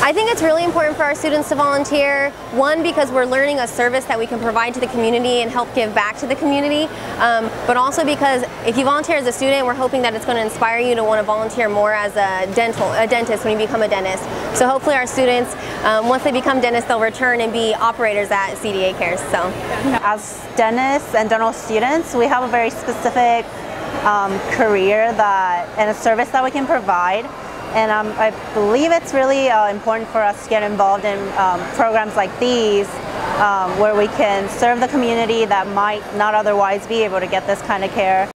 I think it's really important for our students to volunteer. One, because we're learning a service that we can provide to the community and help give back to the community. Um, but also because if you volunteer as a student, we're hoping that it's going to inspire you to want to volunteer more as a dental, a dentist when you become a dentist. So hopefully our students, um, once they become dentists, they'll return and be operators at CDA Cares. So, as dentists and dental students, we have a very specific um, career that and a service that we can provide. And um, I believe it's really uh, important for us to get involved in um, programs like these um, where we can serve the community that might not otherwise be able to get this kind of care.